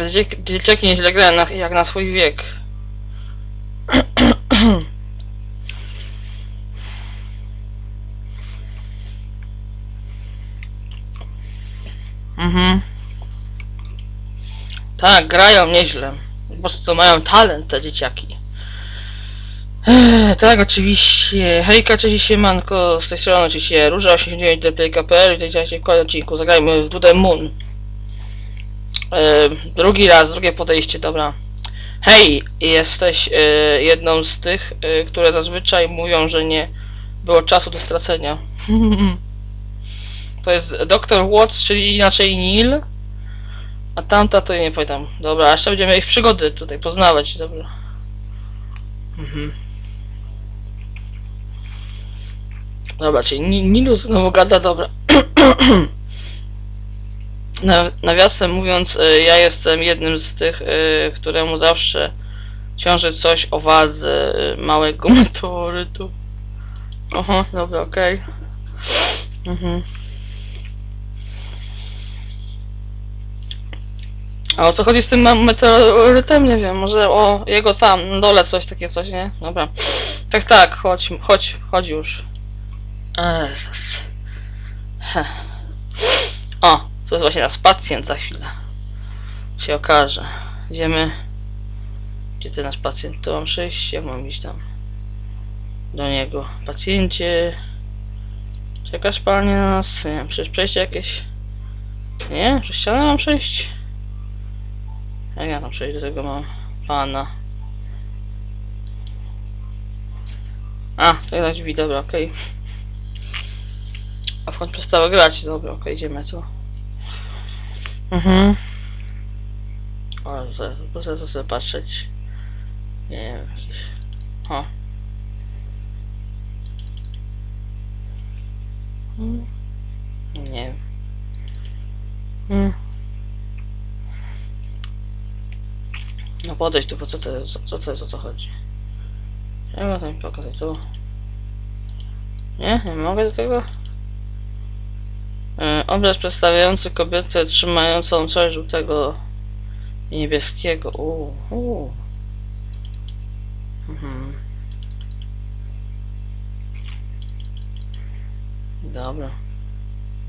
Te dzie- dzieciaki nieźle grają na, jak na swój wiek. mhm. Tak, grają nieźle. Po prostu mają talent te dzieciaki. Ech, tak, oczywiście. Hejka, cześć siemanko, z tej strony oczywiście Róża 89 DPK.pl i witajcie w kolejnym odcinku. Zagrajmy w Dude Moon. Drugi raz, drugie podejście, dobra. Hej, jesteś e, jedną z tych, e, które zazwyczaj mówią, że nie było czasu do stracenia. to jest Dr. Watts, czyli inaczej Neil. A tamta to ja nie pamiętam. Dobra, a jeszcze będziemy ich przygody tutaj poznawać, dobra. Mhm. Dobra, czyli Ni- Nilu znowu gada, dobra. Na- Nawiasem mówiąc, y, ja jestem jednym z tych, y, któremu zawsze ciąży coś o wadze y, małego meteorytu. Oho, dobra, okej. Mhm. A o co chodzi z tym meteorytem? Nie wiem, może o jego tam, dole coś takie coś, nie? Dobra. Tak, tak, chodź, chodź, chodź już. Jezus. O, to jest właśnie nasz pacjent za chwilę. Się okaże. Idziemy. Gdzie ten nasz pacjent? Tu mam przejść, jak mam iść tam? Do niego. Pacjencie. Czekasz panie na nas? Nie wiem, przecież przejście jakieś. Nie? Przez ścianę mam przejść? Jak ja tam przejść do tego mam pana? A, to na drzwi, dobra, okej. A w końcu przestała grać, dobra, okej, idziemy tu. Mhm. O, proszę sobie patrzeć. Nie wiem, jakieś... O. Hmm. Nie wiem. Hmm. No podejdź tu, po co to jest, co to jest, o co chodzi? Ja go tam pokazać tu. Nie? Nie mogę do tego? E, obraz przedstawiający kobietę trzymającą coś żółtego i niebieskiego. Uuu, uuu. Mhm. Dobra.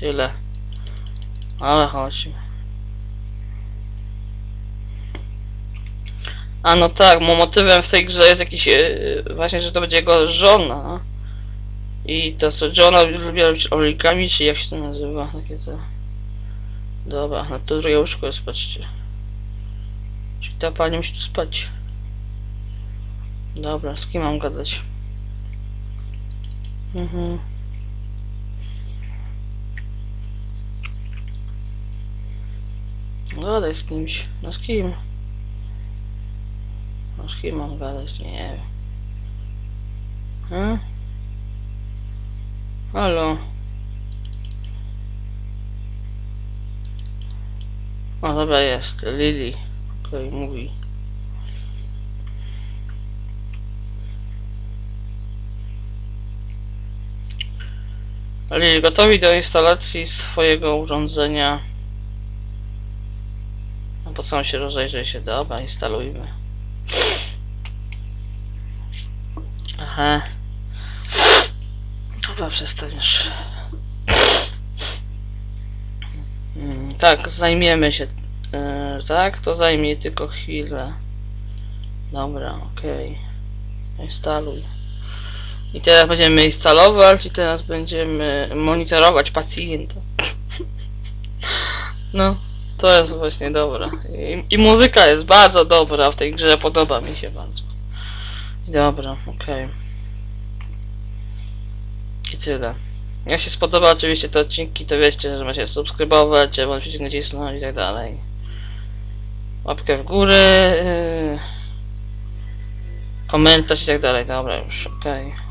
Tyle. Ale chodźmy. A no tak, mo motywem w tej grze jest jakiś, e, właśnie, że to będzie jego żona. I to co, żona lubi robić origami, czy jak się to nazywa, takie to... Dobra, na to drugie łóżko jest, patrzcie. Czyli ta pani musi tu spać. Dobra, z kim mam gadać? Mhm. Gadaj z kimś. No z kim? No z kim mam gadać? Nie wiem. Hmm? Halo? O, dobra jest. Lily. Okej, mówi. Lily, gotowi do instalacji swojego urządzenia. No po co się rozejrzy się? Dobra, instalujmy. Aha. Dobra, przestaniesz. Mm, tak, zajmiemy się. e, tak, to zajmie tylko chwilę. Dobra, okej. Instaluj. I teraz będziemy instalować i teraz będziemy monitorować pacjenta. No, to jest właśnie dobra. I, I muzyka jest bardzo dobra w tej grze, podoba mi się bardzo. Dobra, okej. I tyle. Jak się spodoba oczywiście te odcinki, to wiecie, że macie subskrybować, czerwony przycisk nacisnąć i tak dalej. Łapkę w górę, yy, komentarz i tak dalej. Dobra, już, okej.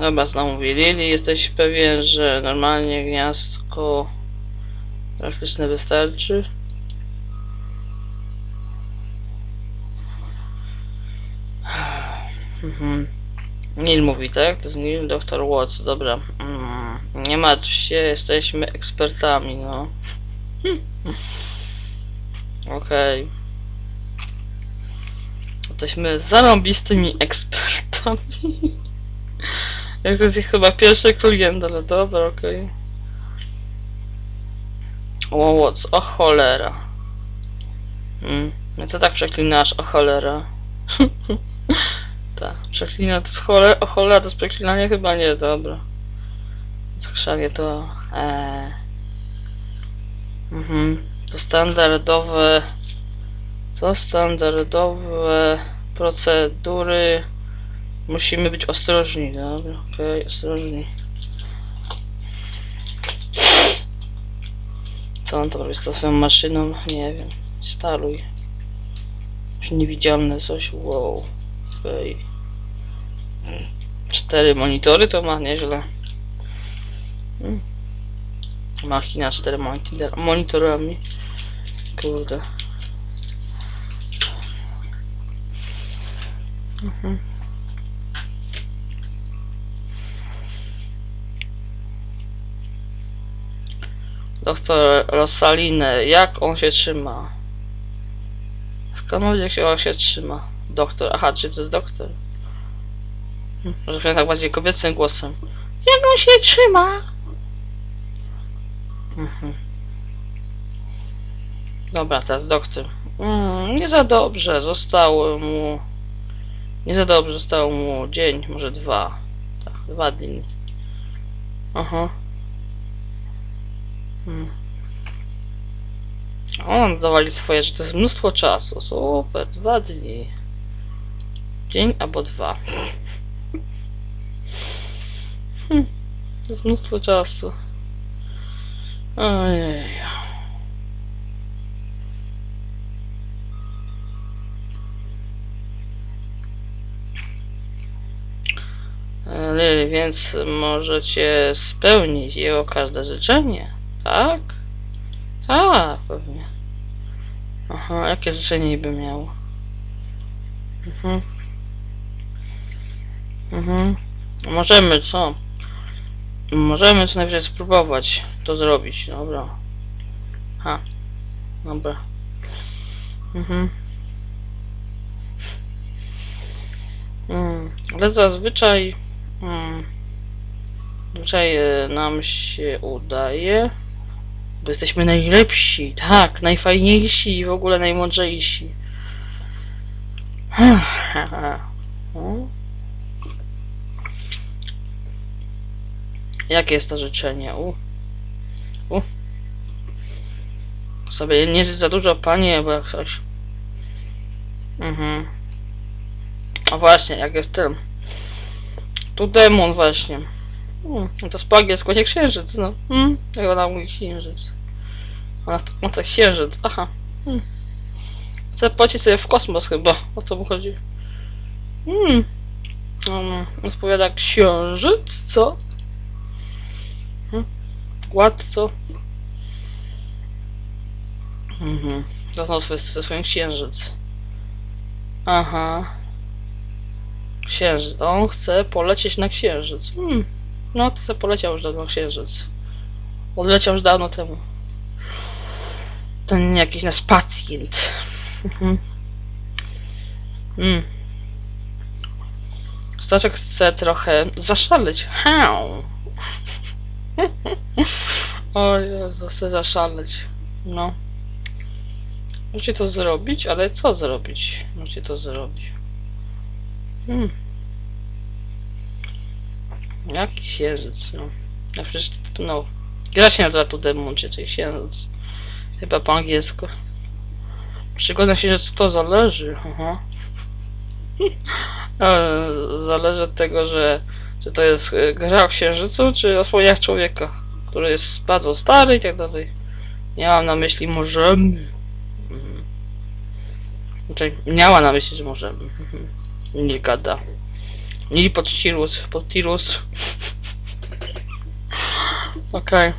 Dobra, znowu Lili, jesteś pewien, że normalnie gniazdko praktyczne wystarczy? Mhm. Neil mówi, tak? To jest Neil, Dr. Watts, dobra. Mm. Nie martw się, jesteśmy ekspertami, no. Okej. Jesteśmy zarąbistymi ekspertami. Jak to jest ich chyba pierwszy klient, ale dobra, okej. O, Watts, o cholera. Mm. No co tak przeklinasz, o cholera? tak, przeklina to jest cholera, o cholera to jest przeklinanie? Chyba nie, dobra. Skrzanie to... Eee. Mhm. To standardowe... To standardowe procedury. Musimy być ostrożni, dobra, okej, ostrożni. Co on tam robi z tą swoją maszyną? Nie wiem. Staluj. Już niewidzialne coś, wow. Okej. Cztery monitory to ma nieźle. Hmm. Machina z cztery monitor monitorami. Kurde. Mhm. Doktor Rosalinę, jak on się trzyma? Skąd jak się, jak się trzyma? Doktor, aha, czy to jest doktor? Hm, Może tak bardziej kobiecym głosem. Jak on się trzyma? Mhm. Dobra, teraz doktor. Mm, nie za dobrze, zostało mu... Nie za dobrze, zostało mu dzień, może dwa. Tak, dwa dni. Aha. Hmm. On dawali swoje, że to jest mnóstwo czasu. Super, dwa dni. Dzień albo dwa. Hmm. To jest mnóstwo czasu. Ojej. Więc możecie spełnić jego każde życzenie, tak? Tak, pewnie. Aha, jakie życzenie niby miał? Mhm. Mhm. Możemy, co? Możemy co najwyżej spróbować to zrobić, dobra. Ha. Dobra. Mhm. Mm, ale zazwyczaj mm, zazwyczaj e, nam się udaje, bo jesteśmy najlepsi, tak, najfajniejsi i w ogóle najmądrzejsi. Hmm. Jakie jest to życzenie? U. U. Sobie nie za dużo, panie, bo jak coś. Mhm. A właśnie, jak jest ten. Tu demon właśnie. Hmm, no to po angielsku nie księżyc, no. Hmm, jak ona mówi księżyc. Ona to, no to księżyc, aha. Hmm. Chce płacić sobie w kosmos chyba, o to mu chodzi. Hmm. Um, odpowiada księżyc, co? Hmm. Władco. Mhm. Doznał swój, swój księżyc. Aha. Księżyc. On chce polecieć na księżyc. Hmm. No to sobie poleciał już dawno księżyc. Odleciał już dawno temu. Ten jakiś nasz pacjent. Mhm. Hmm. Staczek chce trochę zaszaleć. How? o Jezu, chce zaszaleć. No. Możecie to zrobić, ale co zrobić? Możecie to zrobić. Hmm. Jaki księżyc, no. No przecież to, no. Gra się nazywa tu Demon, czy czyli księżyc. Chyba po angielsku. Przygoda się, że to zależy. Aha. E, zależy od tego, że czy to jest e, gra o księżycu, czy o wspomnieniach człowieka, który jest bardzo stary i tak dalej. Nie mam na myśli możemy. Mhm. Znaczy, miała na myśli, że możemy. Mhm. Nie gada. Или подтирус, подтирус. Окей.